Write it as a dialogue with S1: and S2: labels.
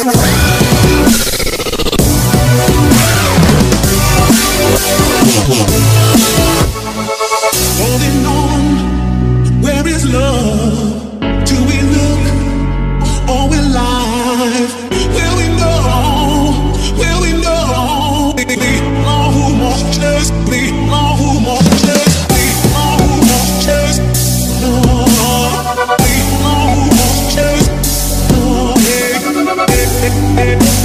S1: Thank you.